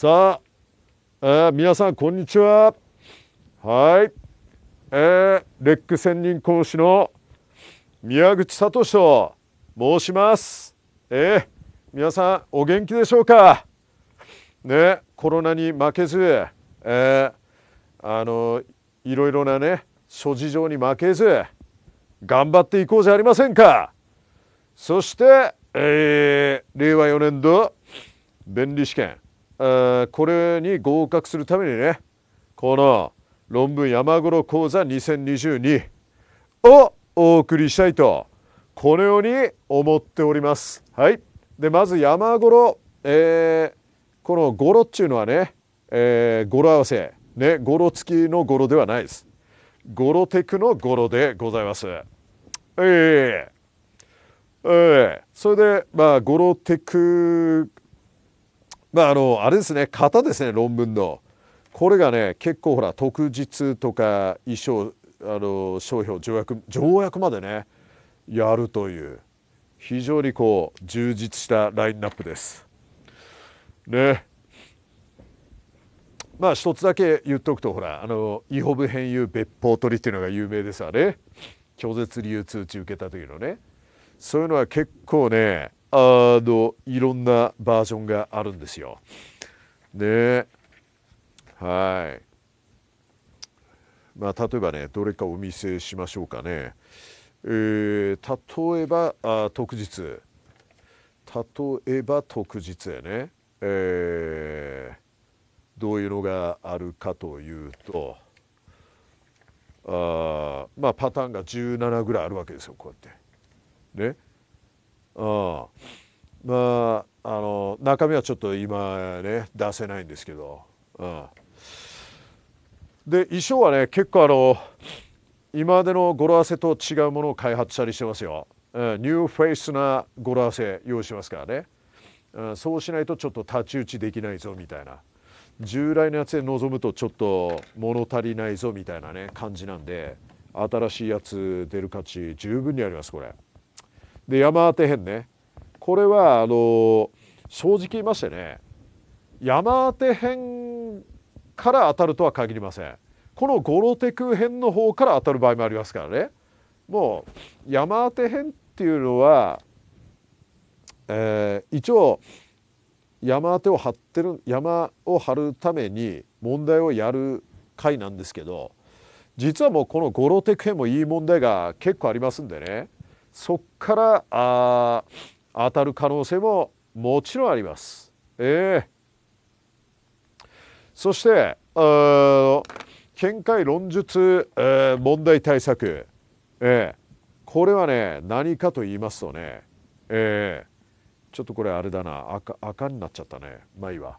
さあ、えー、皆さんこんにちは。はい、えー、レック専任講師の宮口聡と申します。えー、皆さんお元気でしょうか？ねコロナに負けず、えー、あのいろいろなね諸事情に負けず頑張っていこうじゃありませんか？そして、えー、令和4年度弁理試験。これに合格するためにねこの論文山頃講座2022をお送りしたいとこのように思っております。はい、でまず山頃、えー、この語呂っていうのはね、えー、語呂合わせね語呂付きの語呂ではないです。語呂テクの語呂でございます。えー、えー、それでまあ語呂テクまああのあれですね型ですね論文の。これがね結構ほら特実とか衣装あの商標条約条約までねやるという非常にこう充実したラインナップです。ね。まあ一つだけ言っておくとほらあのイホブ変有別法取りっていうのが有名ですわね。拒絶理由通知受けた時のね。そういうのは結構ねあのいろんなバージョンがあるんですよ。ねはい。まあ例えばねどれかお見せしましょうかね。えー、例えばあ特日例えば特日やね、えー、どういうのがあるかというとあまあパターンが17ぐらいあるわけですよこうやってね。あまああの中身はちょっと今ね出せないんですけど、うん、で衣装はね結構あの今までの語呂合わせと違うものを開発したりしてますよ、うん、ニューフェイスな語呂合わせ用意しますからね、うん、そうしないとちょっと太刀打ちできないぞみたいな。従来のやつで臨むとちょっと物足りないぞみたいなね感じなんで新しいやつ出る価値十分にありますこれ。で山手編ね。これはあの正直言いましてね山手編から当たるとは限りません。このゴロテク編の方から当たる場合もありますからね。もう山手編っていうのは、えー、一応山手を張ってる山を張るために問題をやる回なんですけど実はもうこのゴロテク編もいい問題が結構ありますんでね。そっからあ当たる可能性ももちろんあります。えー、そして見解論述、えー、問題対策、えー、これはね何かと言いますとね、えー、ちょっとこれあれだな赤赤になっちゃったね。まあいいわ。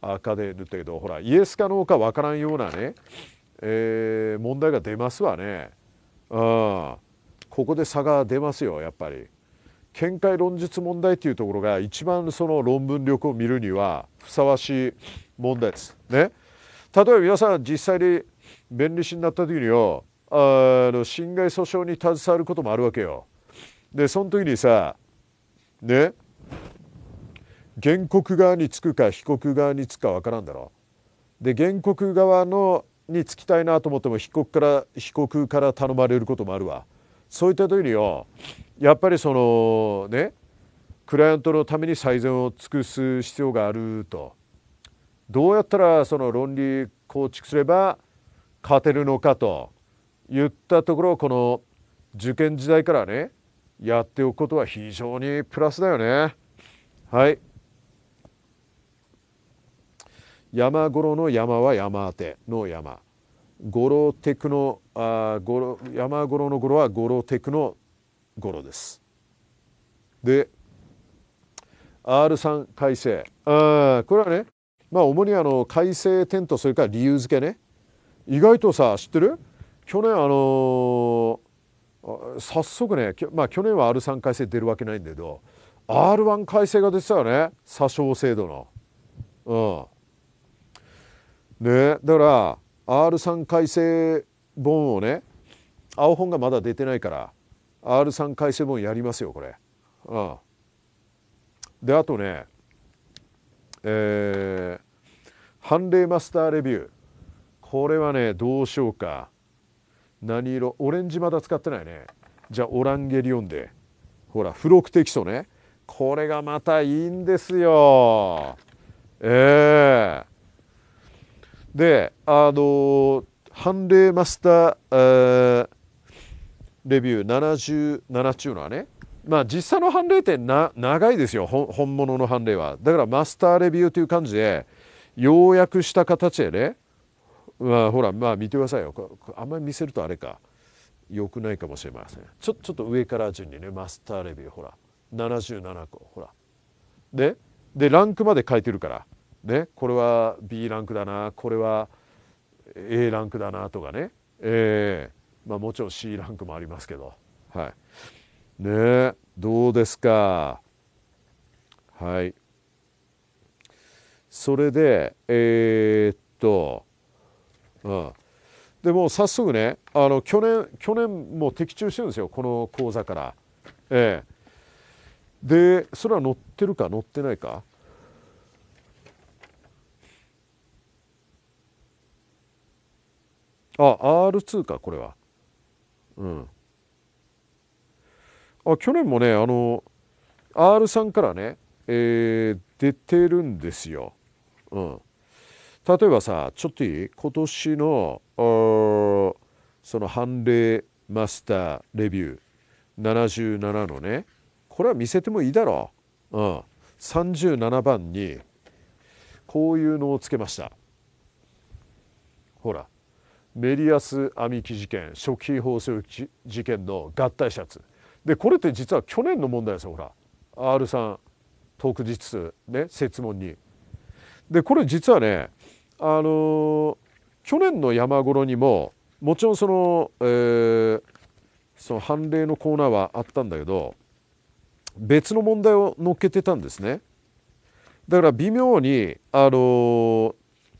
赤で塗ったけどほらイエスかノーか分からんようなね、えー、問題が出ますわね。うん。ここで差が出ますよやっぱり。見解論述問題っていうところが一番その論文力を見るにはふさわしい問題です。ね、例えば皆さん実際に弁理士になった時によあの侵害訴訟に携わることもあるわけよ。でその時にさね原告側につくか被告側につくかわからんだろ。で原告側のにつきたいなと思っても被告から被告から頼まれることもあるわ。そういった時によやっぱりそのねクライアントのために最善を尽くす必要があると。どうやったらその論理構築すれば勝てるのかと言ったところこの受験時代からねやっておくことは非常にプラスだよね。はい。山頃の山は山当ての山。ゴロテクのあゴロ山ゴロのゴロはゴロテクのゴロです。で R3 改正。あこれはねまあ主にあの改正点とそれから理由付けね。意外とさ知ってる？去年あのー、早速ねまあ去年は R3 改正出るわけないんだけど R1 改正が出てたよね。詐称制度の。うん、ねだから R3 改正本をね青本がまだ出てないから R3 改正本やりますよこれ。うん、であとね、えー、判例マスターレビュー。これはねどうしようか。何色？オレンジまだ使ってないね。じゃあオランゲリオンで。ほら付録テキストね。これがまたいいんですよ。ええー、であの判例マスター、レビュー77っていうのはねまあ実際の判例ってな長いですよ。本物の判例は。だからマスターレビューという感じで要約した形でね。まあほらまあ見てくださいよ。あんまり見せるとあれか。よくないかもしれません。ちょちょっと上から順にねマスターレビューほら。77個ほら。ででランクまで書いてるから。ねこれは B ランクだなこれは A ランクだなとかね。えー、まあもちろん C ランクもありますけど。はい。ねどうですか？はい。それでえー、っとうん。でも早速ねあの去年去年も的中してるんですよこの講座から。ええ。ー、でそれは載ってるか載ってないか？あ R2 かこれは。うん。あ去年もねあの R さんからね、えー、出てるんですよ、うん、例えばさちょっといい？今年のその判例マスターレビュー77のねこれは見せてもいいだろう、うん、37番にこういうのをつけました。ほら。メリアス網木事件食品包装事件の合体シャツでこれって実は去年の問題ですよほら R さん特日ね設問に。でこれ実はねあのー、去年の山頃にももちろんその,、えー、その判例のコーナーはあったんだけど別の問題を載っけてたんですね。だから微妙にあのー、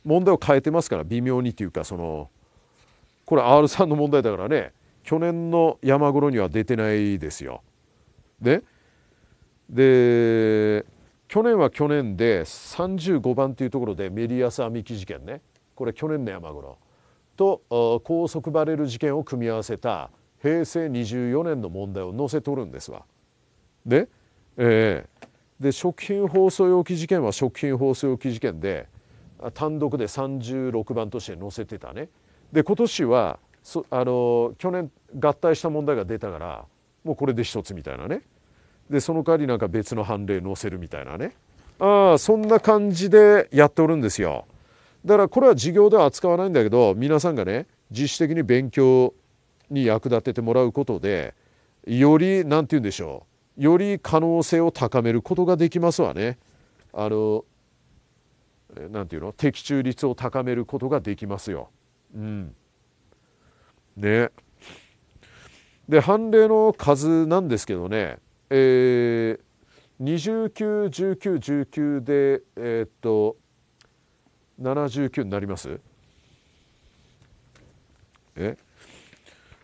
問題を変えてますから微妙にっていうかそのこれ R さんの問題だからね去年の山頃には出てないですよ。でで去年は去年で35番というところでメリアス網木事件ねこれ去年の山頃と高速バレル事件を組み合わせた平成24年の問題を載せとるんですわ。で,、えー、で食品包装容器事件は食品包装容器事件で単独で36番として載せてたね。で今年はそあの去年合体した問題が出たからもうこれで一つみたいなね。でその代わりなんか別の判例載せるみたいなね。ああそんな感じでやっておるんですよ。だからこれは授業では扱わないんだけど皆さんがね自主的に勉強に役立ててもらうことでより何て言うんでしょう。より可能性を高めることができますわね。あの何て言うの？的中率を高めることができますよ。うん、ねで判例の数なんですけどね、えー、291919でえー、っと79になります？え？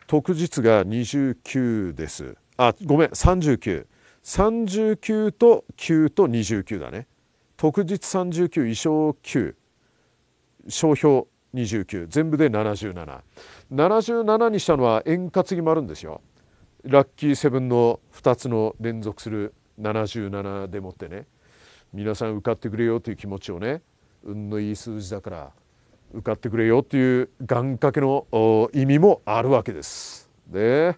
特日が29です。あごめん3939と9と29だね。特日39衣装9商標。29全部で77777にしたのは円担ぎもあるんですよ。ラッキーセブンの2つの連続する77でもってね。皆さん受かってくれよという気持ちをね運のいい数字だから受かってくれよという願掛けの意味もあるわけです。で,、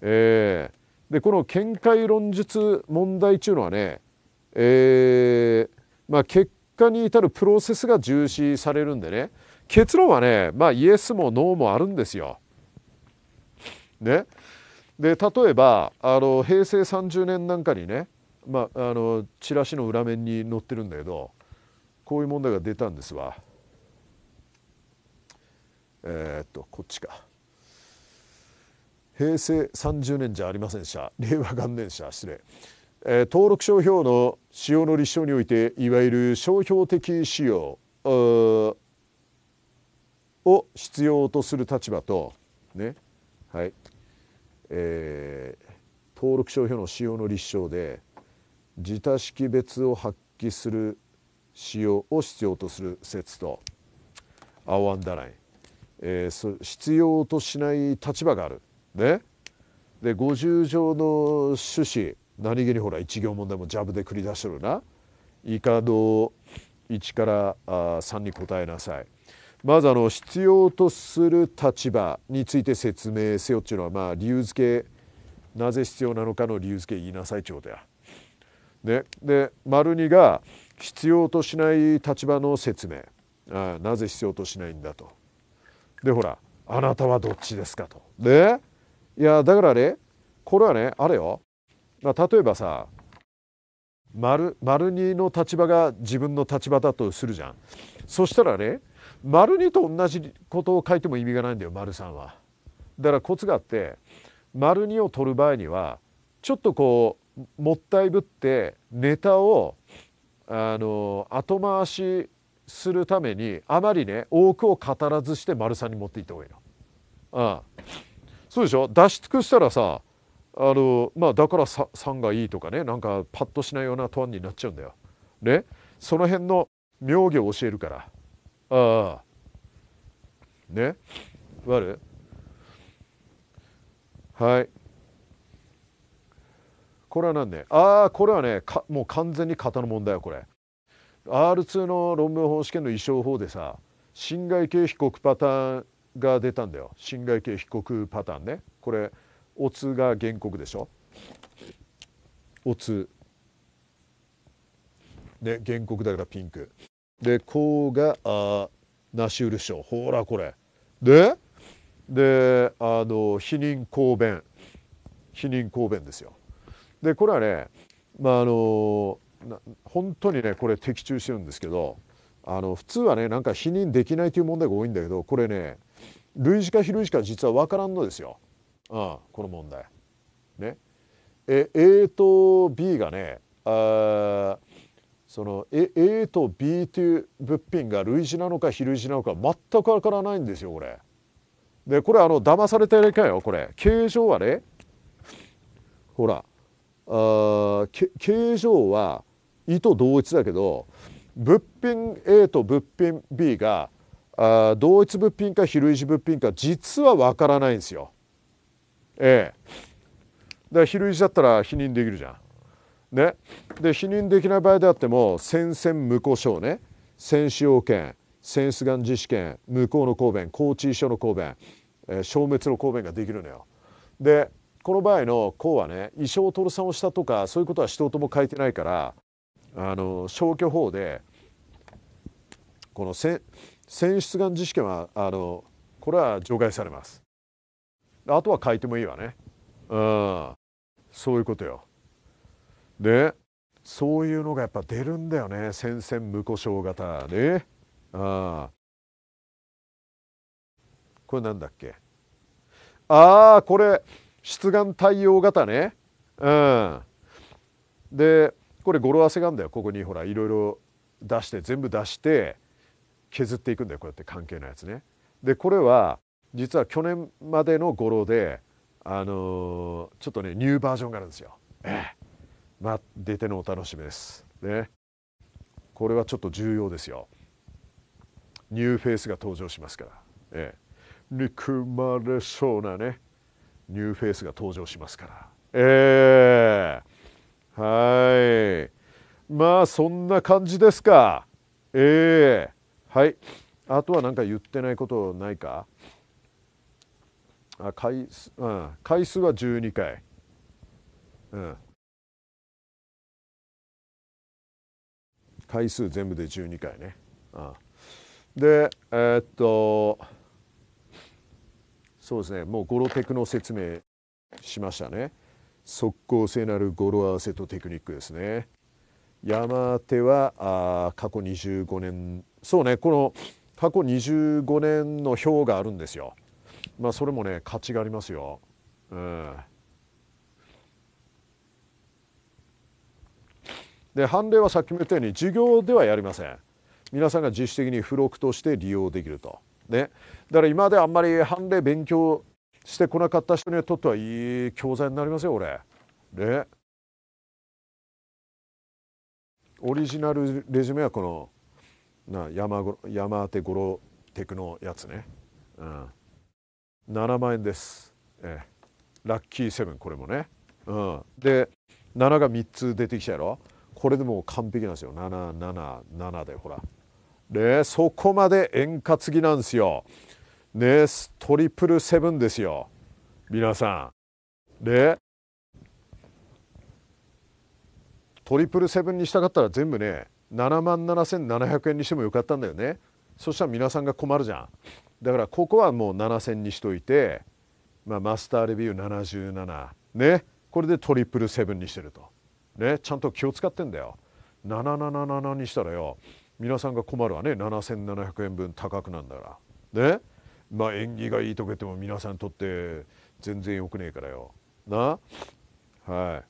えー、でこの見解論述問題っていうのはね、えーまあ、結果に至るプロセスが重視されるんでね結論はね、まあ、イエスもノーもあるんですよ。ね、で例えばあの平成30年なんかにね、まあ、あのチラシの裏面に載ってるんだけどこういう問題が出たんですわ。えー、っとこっちか。平成30年じゃありませんでした令和元年者失礼、えー、登録商標の使用の立証においていわゆる商標的使用を必要とする立場とねはい、えー、登録商標の使用の立証で自他識別を発揮する使用を必要とする説と青アンダーライン、えー、必要としない立場がある。ね、で50条の趣旨何気にほら一行問題もジャブで繰り出してるな。以下の1から3に答えなさい。まずあの必要とする立場について説明せよっていうのはまあ理由付けなぜ必要なのかの理由付け言いなさいってことや。ね、で丸2が必要としない立場の説明あなぜ必要としないんだと。でほらあなたはどっちですかと。でいやだからねこれはねあれよ、まあ、例えばさ丸丸2の立場が自分の立場だとするじゃん。そしたらね丸2と同じことを書いても意味がないんだよ丸3は。だからコツがあって丸2を取る場合にはちょっとこうもったいぶってネタをあの後回しするためにあまりね多くを語らずして丸3に持っていった方がいいの。ああそうでしょ？出し尽くしたらさあのまあだから3がいいとかねなんかパッとしないようなトーンになっちゃうんだよ。ね？その辺の妙義を教えるから。ああね？わるはい。これは何ね？ああこれはねもう完全に型の問題よこれ。R2 の論文法試験の衣装法でさ侵害系被告パターンが出たんだよ。侵害系被告パターンね。これオツが原告でしょ？オツ。で原告だからピンク。でこうがあナシウル賞ほらこれ。でであの否認抗弁。否認抗弁ですよ。でこれはねまああの本当にねこれ的中してるんですけどあの普通はねなんか否認できないという問題が多いんだけどこれね類似か非類似か実は分からんのですよ、ああこの問題。ね。え A と B がねあその A, A と B という物品が類似なのか非類似なのか全くわからないんですよこれ。でこれあの騙されたやりかよこれ形状はねほらあ形状は意と同一だけど物品 A と物品 B があ同一物品か非類似物品か実はわからないんですよ。ええ。だから非類似だったら否認できるじゃん。ね、で否認できない場合であっても宣戦無効証ね戦死要件戦出願実施権無効の公弁高知遺書の公弁、えー、消滅の公弁ができるのよ。でこの場合の公はね遺書を取るさんをしたとかそういうことは一言も書いてないからあの消去法でこの戦出願実施権はあのこれは除外されます。あとは書いてもいいわね。うん、そういうことよ。でそういうのがやっぱ出るんだよね。戦線無故障型。ね。あ。これなんだっけ？ああこれ出願対応型ね。うん。でこれ語呂合わせがあるんだよ。ここにほらいろいろ出して全部出して削っていくんだよ。こうやって関係のやつね。でこれは実は去年までの語呂であのー、ちょっとねニューバージョンがあるんですよ。ええ。まあ、出てのお楽しみです。ね。これはちょっと重要ですよ。ニューフェイスが登場しますから。ええ、憎まれそうなね、ニューフェイスが登場しますから。ええはい。まあ、そんな感じですか。ええはい。あとは何か言ってないことないか？あ回数、うん、回数は12回。うん回数全部で12回ね。ああでえー、っとそうですねもうゴロテクの説明しましたね。即効性なる語呂合わせとテクニックですね。山手はあ過去25年そうねこの過去25年の表があるんですよ。まあそれもね価値がありますよ。うんで判例はさっきも言ったように授業ではやりません。皆さんが自主的に付録として利用できると。ね。だから今まであんまり判例勉強してこなかった人にとってはいい教材になりますよこれ。ね。オリジナルレジュメはこのな山山手ゴロテクのやつね、うん、7万円です、えー、ラッキーセブンこれもね、うん、で7が3つ出てきたやろ。これでもう完璧なんですよ。777でほら。ねそこまで円滑ぎなんですよ。ねトリプルセブンですよ。皆さん。でトリプルセブンにしたかったら全部ね7万7700円にしてもよかったんだよね。そしたら皆さんが困るじゃん。だからここはもう7000にしといて、まあ、マスターレビュー77ね。これでトリプルセブンにしてると。ねちゃんと気を使ってんだよ。777にしたらよ皆さんが困るわね。7700円分高くなんだから。ね？まあ縁起がいいとか言っても皆さんにとって全然よくねえからよ。な？はい。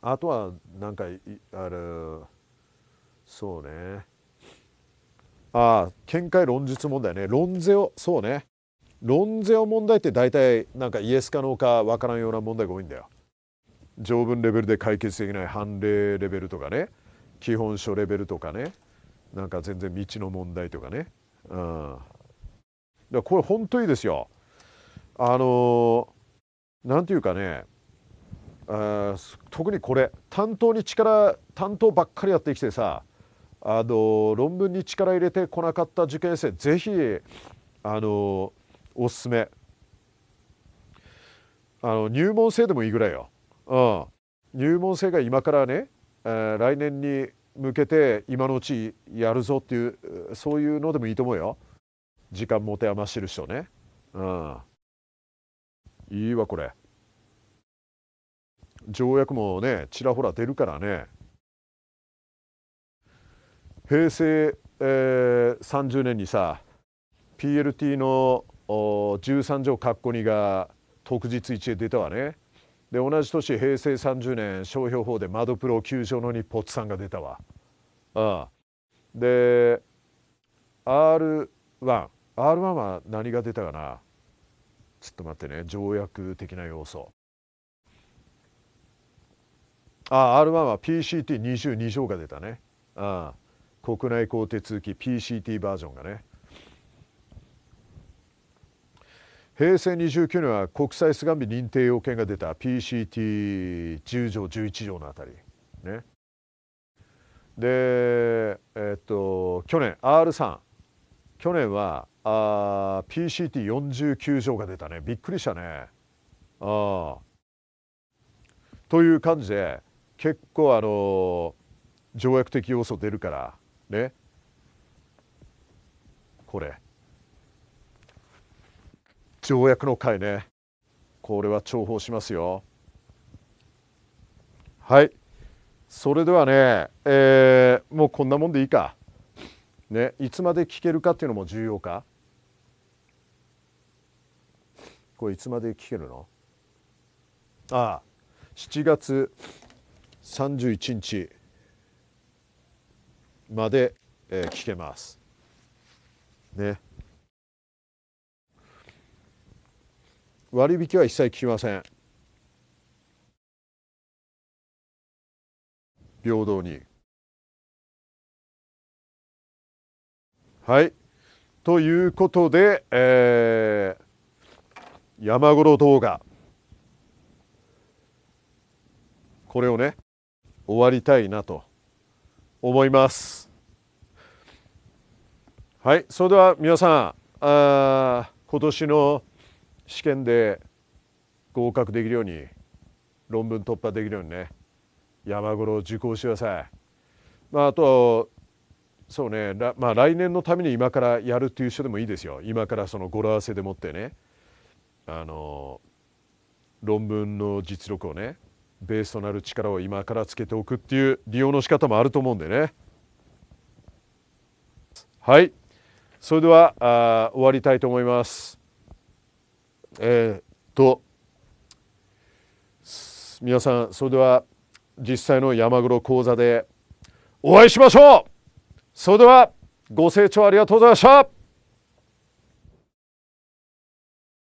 あとはなんかあれそうね。ああ見解論述問題ね。論ゼオそうね。論ゼオ問題って大体なんかイエスかノーかわからんような問題が多いんだよ。条文レベルで解決できない判例レベルとかね基本書レベルとかねなんか全然道の問題とかね。うん。だこれ本当いいですよ。あのなんていうかねあ特にこれ担当に力担当ばっかりやってきてさあの論文に力入れてこなかった受験生ぜひあのおすすめ。あの入門生でもいいぐらいよ、うん、入門生が今からね、えー、来年に向けて今のうちやるぞっていうそういうのでもいいと思うよ。時間持て余してる人ね。うん。いいわこれ。条約もねちらほら出るからね。平成、えー、30年にさ PLT の13条括弧2が特日1で出たわね。で同じ年平成30年商標法で窓プロ球場のにポツさんが出たわ。ああ。で R1R1 は何が出たかな？ちょっと待ってね。条約的な要素。あ R1 は PCT22 条が出たね。ああ。国内公手続き PCT バージョンがね。平成29年は国際スガンビ認定要件が出た PCT10 条11条のあたり。ね。でえっと去年 R3 去年はあ PCT49 条が出たね。びっくりしたね。ああという感じで結構あの条約的要素出るからね。これ。条約の会ね。これは重宝しますよ。はい。それではね、えー、もうこんなもんでいいか。ねいつまで聞けるかっていうのも重要か。これいつまで聞けるの？ああ7月31日まで、えー、聞けます。ね。割引は一切聞きません。平等に。はい。ということで、えー、山頃動画これをね終わりたいなと思います。はいそれでは皆さんあ今年の試験で合格できるように論文突破できるようにね。山頃受講してください。まあ、あとそうねまあ、来年のために今からやるっていう人でもいいですよ。今からその語呂合わせでもってね。あの論文の実力をねベースとなる力を今からつけておくっていう利用の仕方もあると思うんでね。はい。それではあ終わりたいと思います。え、っと皆さんそれでは実際の山黒講座でお会いしましょう。それではご清聴ありがとうございました。